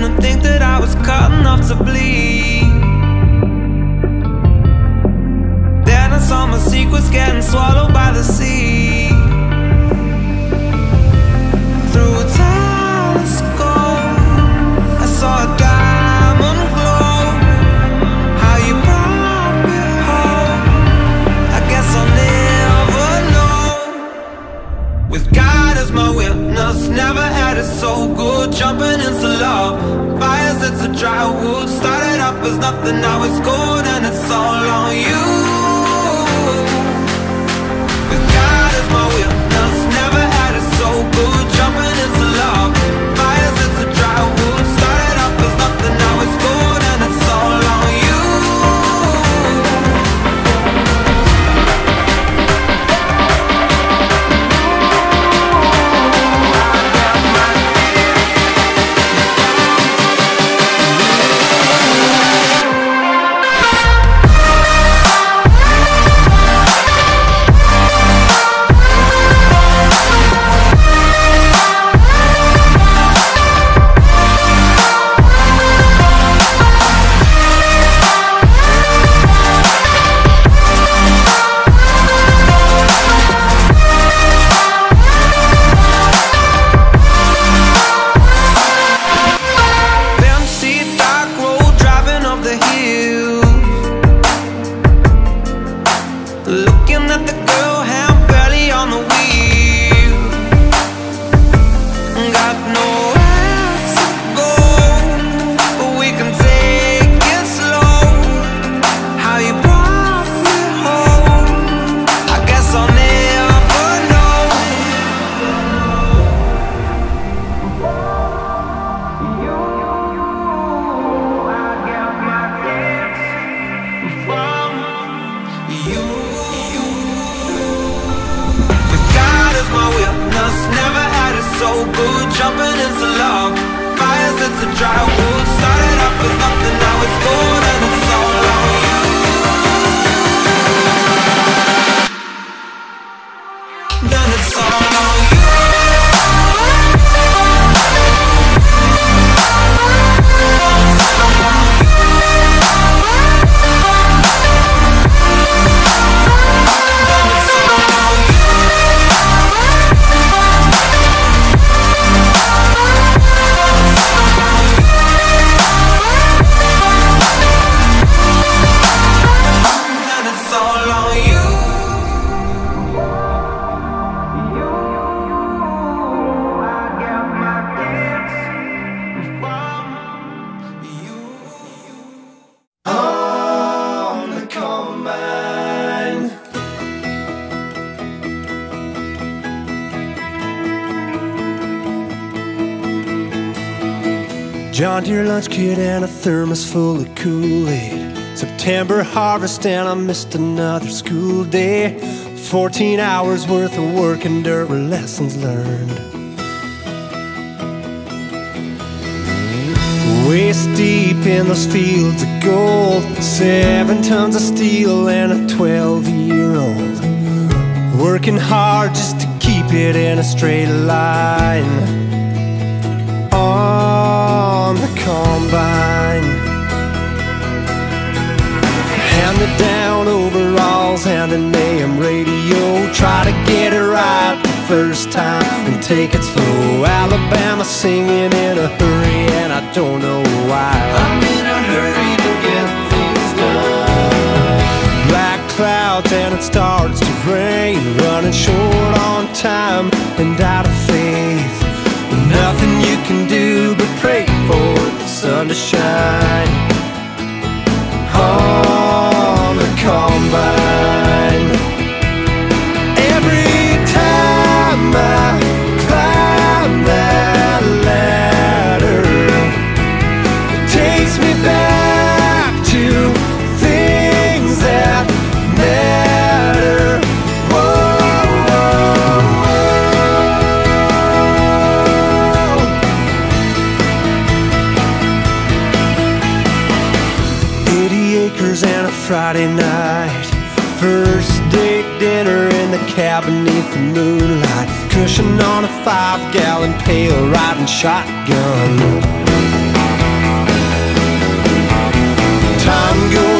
didn't think that I was cut enough to bleed. Then I saw my secrets getting swallowed by the as a dry wood. Started off as nothing, now it's gold and it's all on you. Looking Jumping into love, fires into dry wood. Combine. John Deere lunch kit and a thermos full of Kool-Aid. September harvest and I missed another school day. 14 hours worth of work and dirt were lessons learned. Waist deep in those fields of gold. Seven tons of steel and a 12 year old. Working hard just to keep it in a straight line on the combine. Handed down overalls and an AM radio. Try to get it right the first time and take it slow. Alabama singing in a hurry, Friday night. First date dinner in the cabin neath the moonlight. Cushion on a five gallon pail, riding shotgun. Time goes